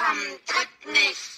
komm, tritt nicht.